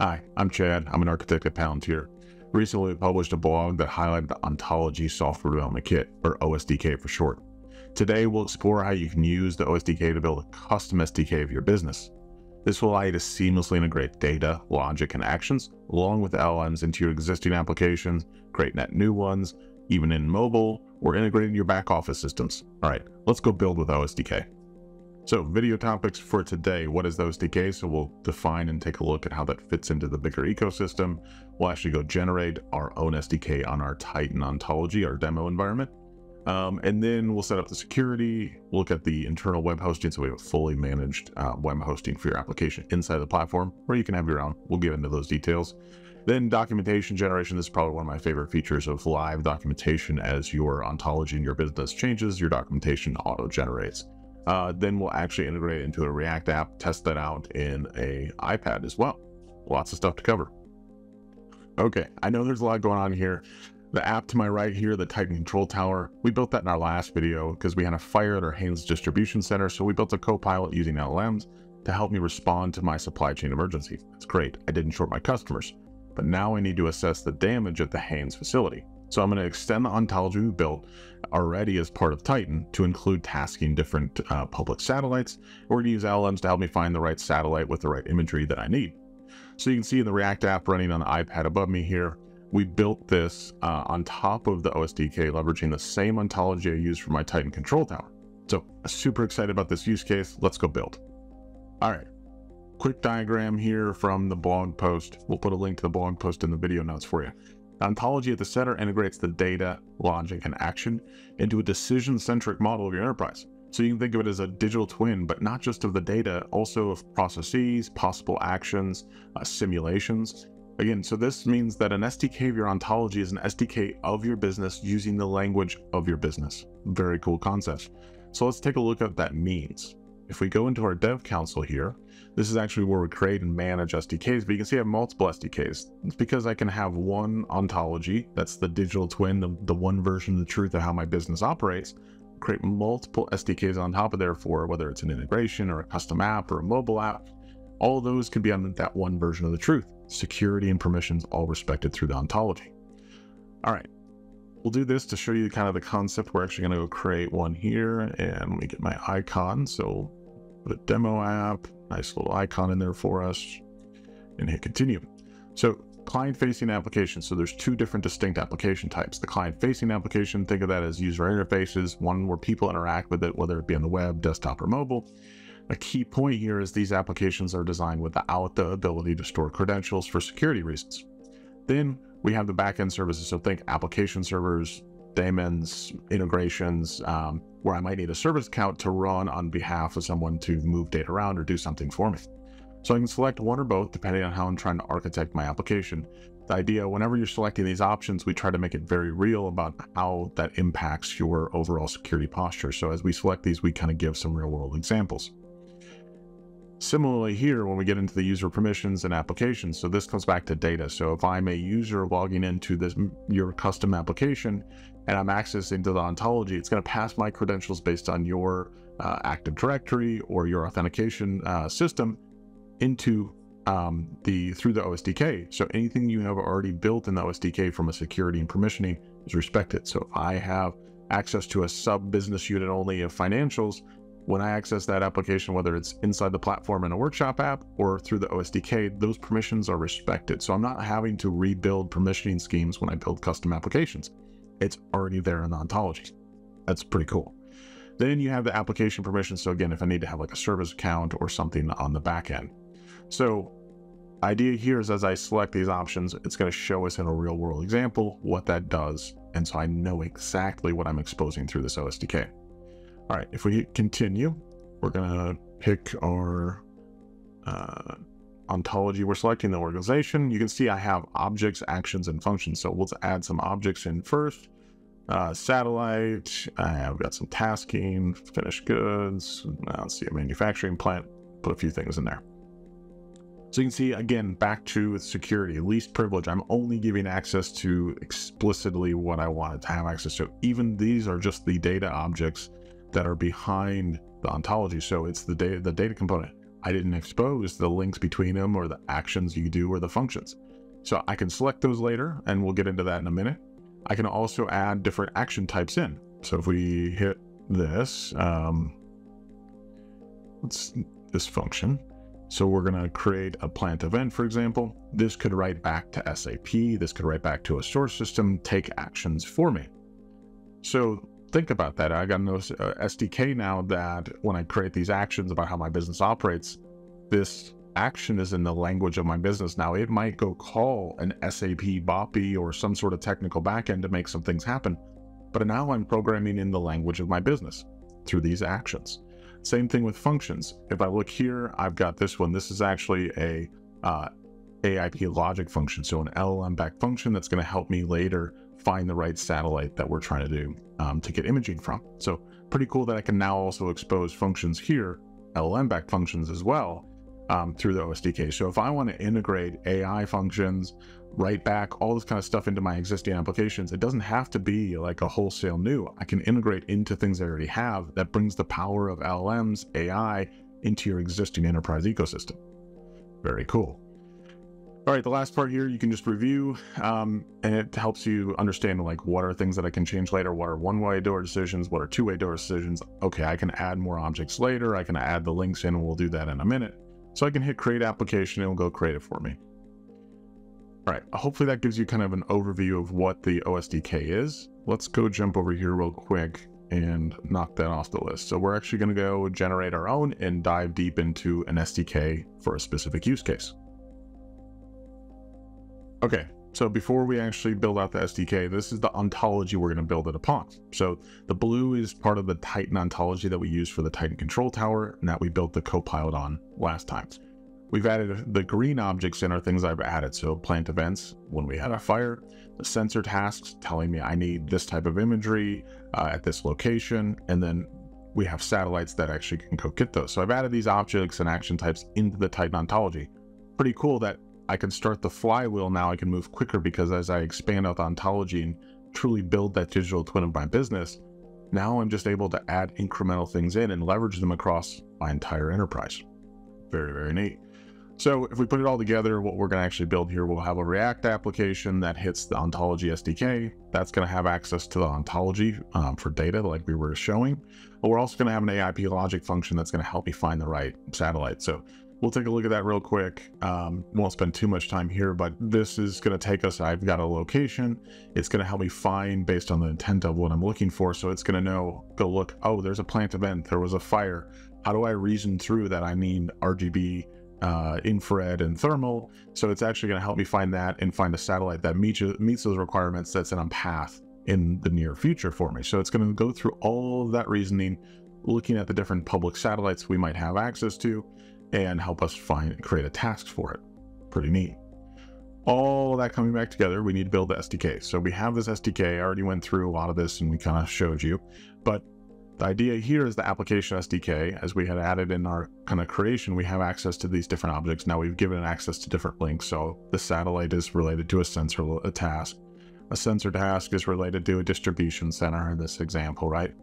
Hi, I'm Chad. I'm an architect at Palantir. Recently, we published a blog that highlighted the Ontology Software Development Kit, or OSDK for short. Today, we'll explore how you can use the OSDK to build a custom SDK of your business. This will allow you to seamlessly integrate data, logic, and actions along with LLMs into your existing applications, create net new ones, even in mobile, or integrate into your back office systems. All right, let's go build with OSDK. So video topics for today, what is the OSDK? So we'll define and take a look at how that fits into the bigger ecosystem. We'll actually go generate our own SDK on our Titan ontology, our demo environment. Um, and then we'll set up the security, look at the internal web hosting. So we have a fully managed uh, web hosting for your application inside the platform, where you can have your own. We'll get into those details. Then documentation generation. This is probably one of my favorite features of live documentation. As your ontology and your business changes, your documentation auto generates. Uh, then we'll actually integrate it into a React app, test that out in a iPad as well. Lots of stuff to cover. Okay, I know there's a lot going on here. The app to my right here, the Titan Control Tower, we built that in our last video because we had a fire at our Haynes distribution center, so we built a co-pilot using LLMs to help me respond to my supply chain emergency. It's great, I didn't short my customers, but now I need to assess the damage at the Haynes facility. So I'm going to extend the ontology we built already as part of Titan to include tasking different uh, public satellites. We're going to use LLMs to help me find the right satellite with the right imagery that I need. So you can see in the React app running on the iPad above me here, we built this uh, on top of the OSDK, leveraging the same ontology I used for my Titan control tower. So super excited about this use case. Let's go build. All right. Quick diagram here from the blog post. We'll put a link to the blog post in the video notes for you. Ontology at the center integrates the data, logic, and action into a decision-centric model of your enterprise. So you can think of it as a digital twin, but not just of the data, also of processes, possible actions, uh, simulations. Again, so this means that an SDK of your ontology is an SDK of your business using the language of your business. Very cool concept. So let's take a look at what that means. If we go into our dev console here, this is actually where we create and manage SDKs, but you can see I have multiple SDKs. It's because I can have one ontology, that's the digital twin, the, the one version of the truth of how my business operates, create multiple SDKs on top of there for whether it's an integration or a custom app or a mobile app. All those can be on that one version of the truth. Security and permissions all respected through the ontology. All right, we'll do this to show you kind of the concept. We're actually going to go create one here and let me get my icon. So put a demo app, nice little icon in there for us, and hit continue. So client-facing application. So there's two different distinct application types. The client-facing application, think of that as user interfaces, one where people interact with it, whether it be on the web, desktop, or mobile. A key point here is these applications are designed without the ability to store credentials for security reasons. Then we have the backend services. So think application servers, daemons, integrations, um, where I might need a service account to run on behalf of someone to move data around or do something for me. So I can select one or both depending on how I'm trying to architect my application. The idea, whenever you're selecting these options, we try to make it very real about how that impacts your overall security posture. So as we select these, we kind of give some real world examples. Similarly here, when we get into the user permissions and applications, so this comes back to data. So if I'm a user logging into this your custom application and I'm accessing to the ontology, it's going to pass my credentials based on your uh, Active Directory or your authentication uh, system into um, the through the OSDK. So anything you have already built in the OSDK from a security and permissioning is respected. So if I have access to a sub business unit only of financials, when I access that application, whether it's inside the platform in a workshop app or through the OSDK, those permissions are respected. So I'm not having to rebuild permissioning schemes when I build custom applications. It's already there in the ontology. That's pretty cool. Then you have the application permissions. So again, if I need to have like a service account or something on the back end. So idea here is as I select these options, it's going to show us in a real world example what that does. And so I know exactly what I'm exposing through this OSDK. All right, if we continue, we're gonna pick our uh, ontology. We're selecting the organization. You can see I have objects, actions, and functions. So let's add some objects in first. Uh, satellite, I've got some tasking, finished goods, let's see, a manufacturing plant, put a few things in there. So you can see, again, back to security, least privilege. I'm only giving access to explicitly what I wanted to have access to. Even these are just the data objects that are behind the ontology. So it's the data, the data component. I didn't expose the links between them or the actions you do or the functions. So I can select those later, and we'll get into that in a minute. I can also add different action types in. So if we hit this, um, let's this function. So we're going to create a plant event, for example. This could write back to SAP. This could write back to a source system, take actions for me. So think about that. I got uh, SDK now that when I create these actions about how my business operates, this action is in the language of my business. Now it might go call an SAP BAPI or some sort of technical backend to make some things happen, but now I'm programming in the language of my business through these actions. Same thing with functions. If I look here, I've got this one. This is actually a uh, AIP logic function, so an LLM back function that's going to help me later find the right satellite that we're trying to do um, to get imaging from. So pretty cool that I can now also expose functions here, LLM back functions as well, um, through the OSDK. So if I want to integrate AI functions, write back all this kind of stuff into my existing applications, it doesn't have to be like a wholesale new. I can integrate into things I already have that brings the power of LLMs, AI into your existing enterprise ecosystem. Very cool. All right, the last part here, you can just review, um, and it helps you understand like what are things that I can change later, what are one-way door decisions, what are two-way door decisions. Okay, I can add more objects later, I can add the links in, and we'll do that in a minute. So I can hit create application, it'll go create it for me. All right, hopefully that gives you kind of an overview of what the OSDK is. Let's go jump over here real quick and knock that off the list. So we're actually gonna go generate our own and dive deep into an SDK for a specific use case. Okay, so before we actually build out the SDK, this is the ontology we're going to build it upon. So the blue is part of the Titan ontology that we use for the Titan control tower and that we built the Copilot on last time. We've added the green objects in are things I've added. So plant events, when we had a fire, the sensor tasks telling me I need this type of imagery uh, at this location, and then we have satellites that actually can go get those. So I've added these objects and action types into the Titan ontology. Pretty cool that I can start the flywheel now. I can move quicker because as I expand out the ontology and truly build that digital twin of my business, now I'm just able to add incremental things in and leverage them across my entire enterprise. Very, very neat. So if we put it all together, what we're going to actually build here, we'll have a React application that hits the ontology SDK. That's going to have access to the ontology um, for data like we were showing. But we're also going to have an AIP logic function that's going to help me find the right satellite. So We'll take a look at that real quick. Um, won't spend too much time here, but this is going to take us. I've got a location. It's going to help me find based on the intent of what I'm looking for. So it's going to know, go look, oh, there's a plant event. There was a fire. How do I reason through that I need RGB, uh, infrared, and thermal? So it's actually going to help me find that and find a satellite that meets, meets those requirements that's a path in the near future for me. So it's going to go through all of that reasoning, looking at the different public satellites we might have access to and help us find create a task for it. Pretty neat. All that coming back together, we need to build the SDK. So we have this SDK. I already went through a lot of this and we kind of showed you, but the idea here is the application SDK. As we had added in our kind of creation, we have access to these different objects. Now we've given access to different links. So the satellite is related to a sensor a task. A sensor task is related to a distribution center in this example, right?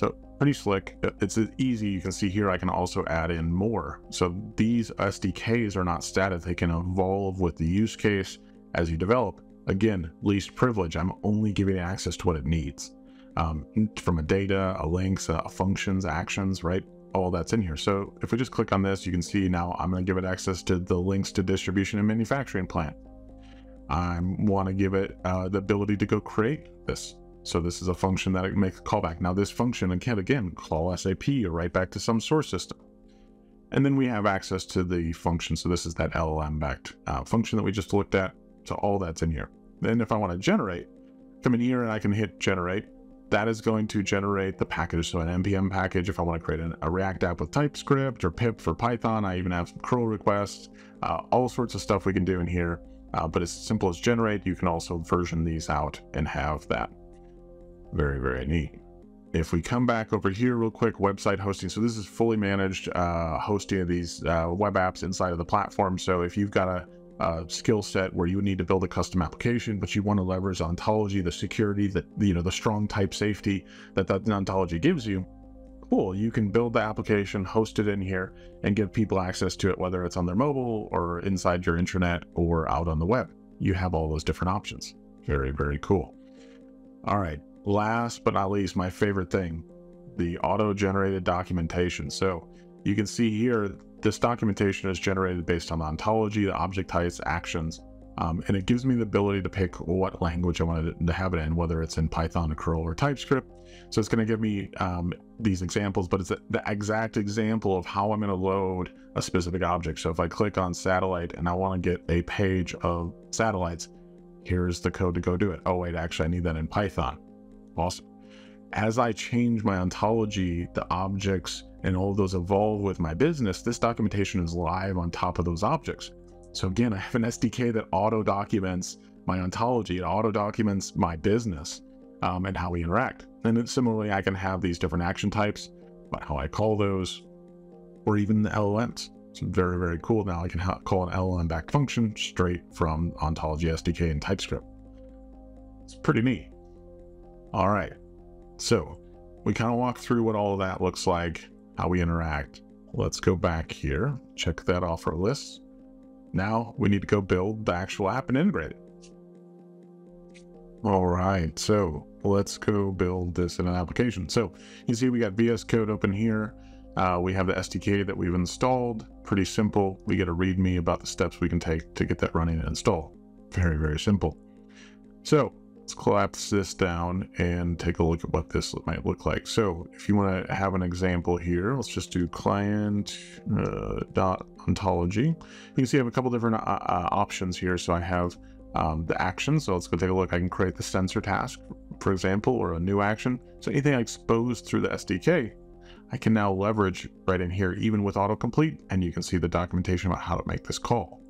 So pretty slick. It's easy. You can see here I can also add in more. So these SDKs are not static. They can evolve with the use case as you develop. Again, least privilege. I'm only giving access to what it needs. Um, from a data, a links, a functions, actions, right? All that's in here. So if we just click on this, you can see now I'm going to give it access to the links to distribution and manufacturing plant. I want to give it uh, the ability to go create this so this is a function that makes a callback. Now this function can again call SAP or write back to some source system. And then we have access to the function. So this is that LLM backed uh, function that we just looked at. So all that's in here. Then if I want to generate, come in here and I can hit generate. That is going to generate the package. So an npm package. If I want to create an, a React app with TypeScript or pip for Python, I even have some curl requests, uh, all sorts of stuff we can do in here. Uh, but as simple as generate, you can also version these out and have that very, very neat. If we come back over here real quick, website hosting. So this is fully managed uh, hosting of these uh, web apps inside of the platform. So if you've got a, a skill set where you need to build a custom application, but you want to leverage ontology, the security, the you know the strong type safety that that ontology gives you, cool. You can build the application, host it in here, and give people access to it, whether it's on their mobile or inside your intranet or out on the web. You have all those different options. Very, very cool. All right. Last but not least, my favorite thing the auto generated documentation. So you can see here, this documentation is generated based on the ontology, the object types, actions, um, and it gives me the ability to pick what language I want to have it in, whether it's in Python, curl, or TypeScript. So it's going to give me um, these examples, but it's the exact example of how I'm going to load a specific object. So if I click on satellite and I want to get a page of satellites, here's the code to go do it. Oh, wait, actually, I need that in Python. Awesome. As I change my ontology, the objects and all those evolve with my business, this documentation is live on top of those objects. So again, I have an SDK that auto documents my ontology, it auto documents my business um, and how we interact. And similarly, I can have these different action types, but how I call those, or even the LLMs. It's very, very cool. Now I can call an LLM back function straight from ontology SDK and TypeScript. It's pretty neat. All right. So we kind of walk through what all of that looks like, how we interact. Let's go back here, check that off our list. Now we need to go build the actual app and integrate it. All right, so let's go build this in an application. So you see we got VS Code open here. Uh, we have the SDK that we've installed. Pretty simple. We get a README about the steps we can take to get that running and install. Very, very simple. So let's collapse this down and take a look at what this might look like. So if you want to have an example here, let's just do client uh, dot ontology. You can see I have a couple different uh, uh, options here. So I have um, the action. So let's go take a look. I can create the sensor task, for example, or a new action. So anything I expose through the SDK, I can now leverage right in here, even with autocomplete, and you can see the documentation about how to make this call.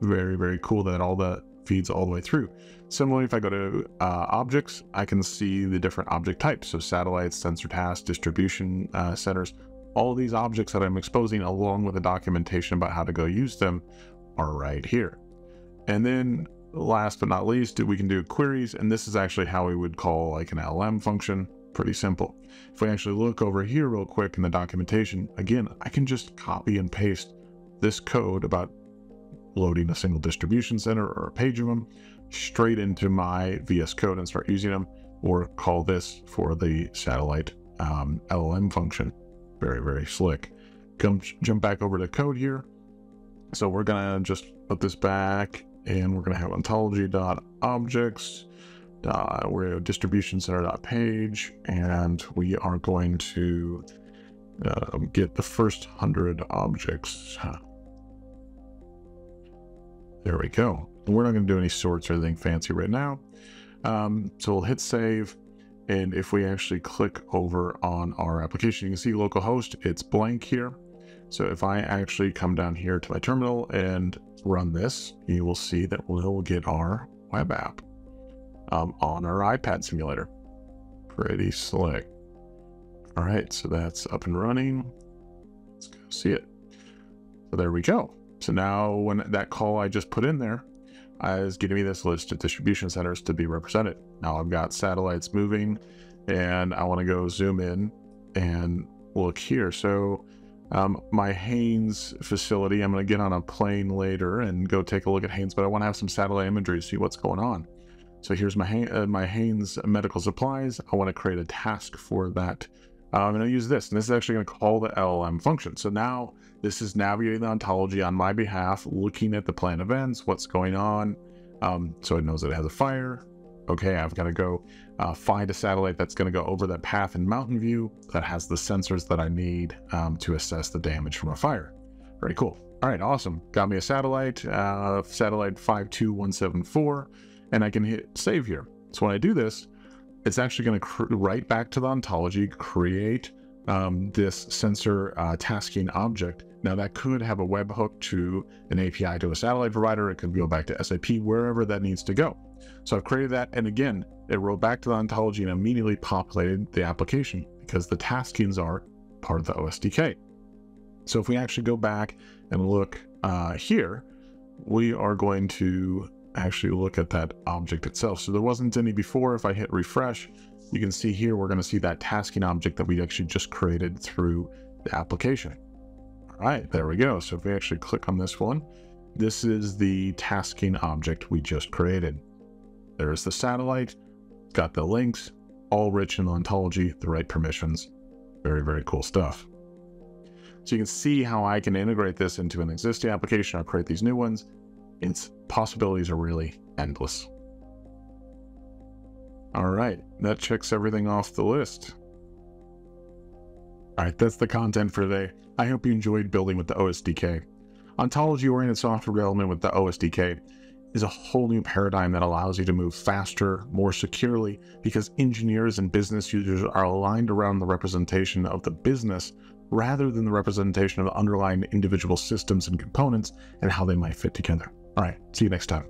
Very, very cool that all that feeds all the way through. Similarly, if I go to uh, objects, I can see the different object types. So satellites, sensor tasks, distribution uh, centers, all these objects that I'm exposing along with the documentation about how to go use them are right here. And then last but not least, we can do queries. And this is actually how we would call like an LLM function. Pretty simple. If we actually look over here real quick in the documentation, again, I can just copy and paste this code about loading a single distribution center or a page of them straight into my VS Code and start using them, or call this for the satellite um, LLM function. Very, very slick. Come jump back over to code here. So we're gonna just put this back and we're gonna have ontology.objects dot we're distribution center dot page and we are going to uh, get the first hundred objects there we go we're not going to do any sorts or anything fancy right now um, so we'll hit save and if we actually click over on our application you can see localhost it's blank here so if I actually come down here to my terminal and run this you will see that we'll get our web app um, on our iPad simulator. Pretty slick. All right, so that's up and running. Let's go see it. So there we go. So now when that call I just put in there is giving me this list of distribution centers to be represented. Now I've got satellites moving and I want to go zoom in and look here. So um, my Haines facility, I'm going to get on a plane later and go take a look at Haines, but I want to have some satellite imagery to see what's going on. So here's my, uh, my Haines medical supplies. I want to create a task for that. Uh, I'm going to use this, and this is actually going to call the LLM function. So now this is navigating the ontology on my behalf, looking at the plant events, what's going on. Um, so it knows that it has a fire. Okay, I've got to go uh, find a satellite that's going to go over that path in Mountain View that has the sensors that I need um, to assess the damage from a fire. Very cool. All right, awesome. Got me a satellite, uh, satellite 52174 and I can hit save here. So when I do this, it's actually going to write back to the ontology, create um, this sensor uh, tasking object. Now that could have a webhook to an API to a satellite provider. It could go back to SAP, wherever that needs to go. So I've created that, and again, it wrote back to the ontology and immediately populated the application because the taskings are part of the OSDK. So if we actually go back and look uh, here, we are going to actually look at that object itself. So there wasn't any before. If I hit refresh, you can see here, we're going to see that tasking object that we actually just created through the application. All right, there we go. So if we actually click on this one, this is the tasking object we just created. There's the satellite, got the links, all rich in ontology, the right permissions. Very, very cool stuff. So you can see how I can integrate this into an existing application or create these new ones. Its possibilities are really endless. All right, that checks everything off the list. All right, that's the content for today. I hope you enjoyed building with the OSDK. Ontology-oriented software development with the OSDK is a whole new paradigm that allows you to move faster, more securely, because engineers and business users are aligned around the representation of the business rather than the representation of underlying individual systems and components and how they might fit together. All right, see you next time.